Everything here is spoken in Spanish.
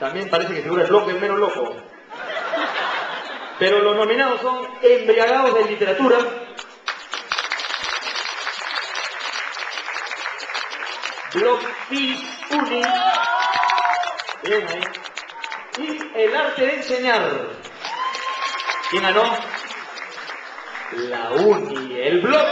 también parece que figura el bloque el menos loco. Pero los nominados son Embriagados de Literatura, Blog Uni, bien ahí, y El Arte de Enseñar. ¿Quién ganó? La Uni, el Blog